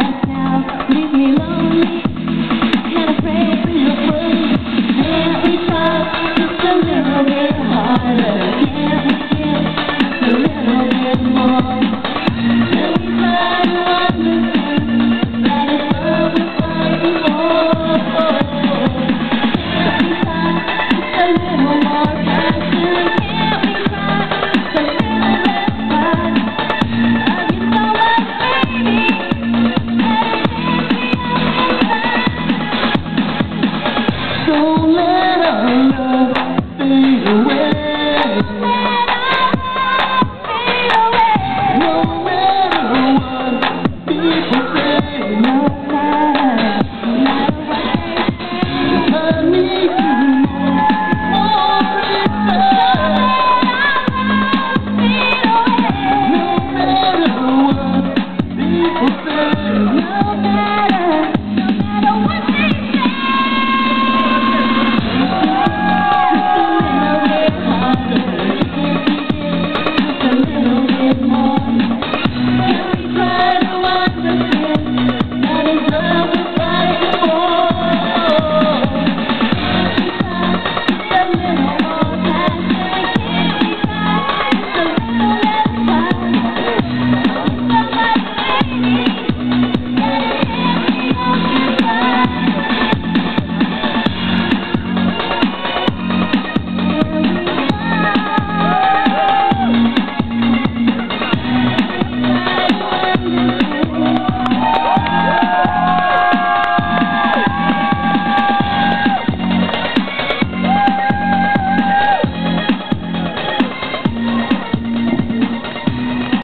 past now, leave me lonely.